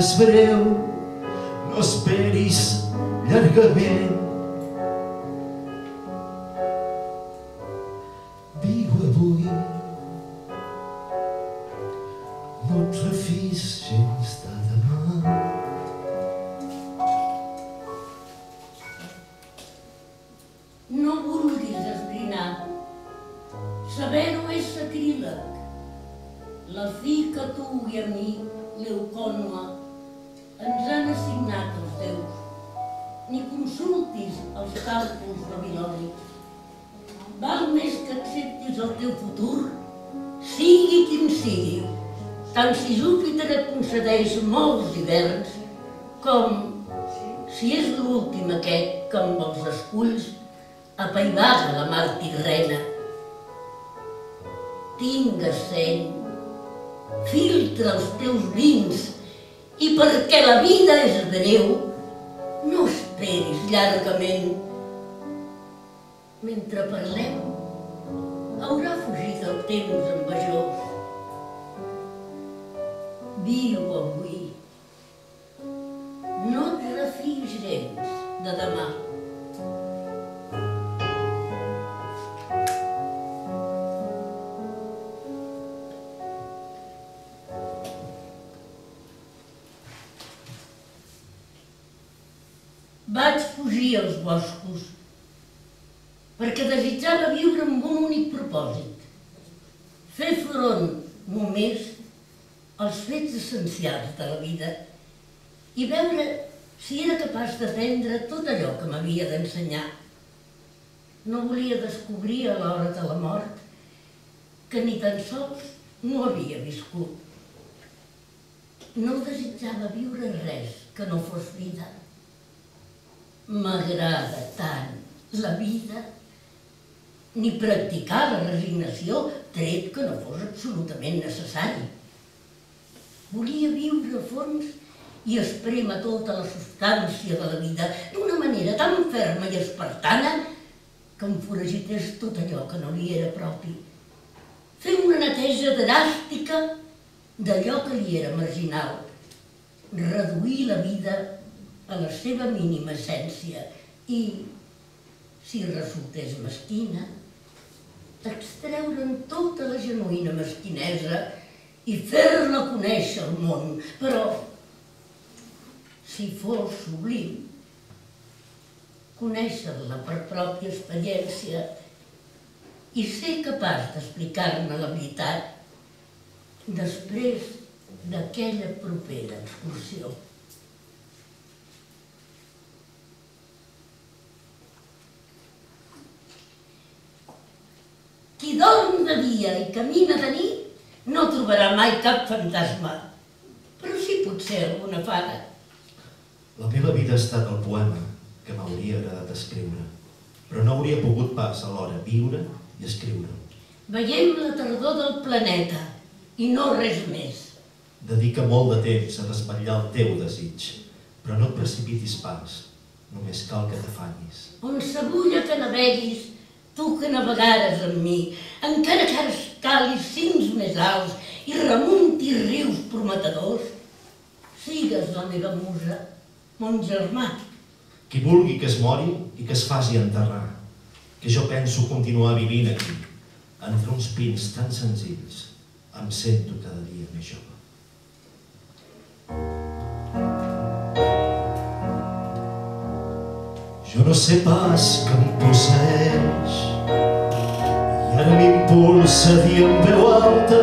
és breu, no esperis llargament. Viu avui, no et refis gens de demà. No vulguis esbrinar. Saber-ho és sacríleg. La fi que tu i a mi, l'Eucònua, ens han assignat els déus. Ni consultis els càlculs babilònics. Val més que acceptis el teu futur, sigui quin sigui, tant si Júpiter et concedeix molts hiverns, com, si és l'últim aquest que amb els esculls apaivaga la mar tirrena. Tingues seny, filtra els teus vins i perquè la vida és breu, no esperis llargament. Mentre parlem, haurà fugit el temps envejós. Viu avui. No et refiïs gens de demà. Vaig fugir als boscos perquè desitjava viure amb un únic propòsit, fer front només als fets essencials de la vida i veure si era capaç d'aprendre tot allò que m'havia d'ensenyar. No volia descobrir a l'hora de la mort que ni tan sols no havia viscut. No desitjava viure res que no fos vida. M'agrada tant la vida ni practicar la resignació, tret que no fos absolutament necessari. Volia viure a fons i esprémer tota la substància de la vida d'una manera tan ferma i espartana que em foragités tot allò que no li era propi. Fer una neteja dràstica d'allò que li era marginal. Reduir la vida a la seva mínima essència i, si resultés mesquina, extreure'n tota la genuïna mesquinesa i fer-la conèixer al món, però si fos sublim, conèixer-la per pròpia experiència i ser capaç d'explicar-ne la veritat després d'aquella propera excursió. Qui dorm de dia i camina de nit no trobarà mai cap fantasma, però sí potser alguna fada. La meva vida ha estat el poema que m'hauria agradat escriure, però no hauria pogut pas alhora viure i escriure. Veiem la tardor del planeta i no res més. Dedica molt de temps a desvetllar el teu desig, però no et precipitis pas, només cal que t'afanyis. On s'abulla que naveguis, tu que navegares amb mi, encara que ara escalis cims més alts i remuntis rius prometedors, sigues la meva musa, mon germà. Qui vulgui que es mori i que es faci enterrar, que jo penso continuar vivint aquí, entre uns pins tan senzills, em sento cada dia més jove. Jo no sé pas que em posseix i ara m'impulsa a dir en veu alta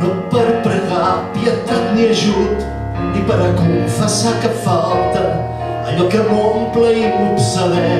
no per pregar pietat ni ajut ni per confessar que falta allò que m'omple i m'obsedeix